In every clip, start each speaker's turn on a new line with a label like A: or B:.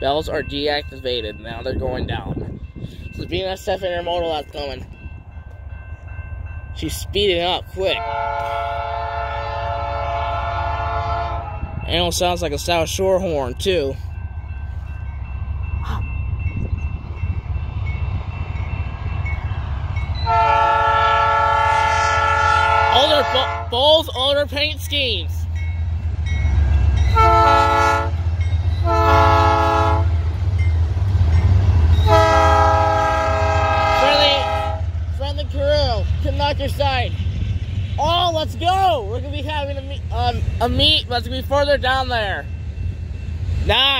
A: Bells are deactivated. Now they're going down. So the BNSF intermodal that's coming. She's speeding up quick. And it sounds like a South Shore horn too. Older, both older paint schemes. Let's go! We're gonna be having a meet, um, a meet, but it's gonna be further down there. Nice.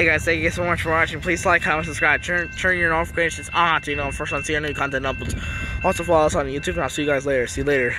A: Hey guys, thank you so much for watching. Please like, comment, subscribe, turn turn your notifications on so you know first time seeing new content uploads. Also follow us on YouTube and I'll see you guys later. See you later.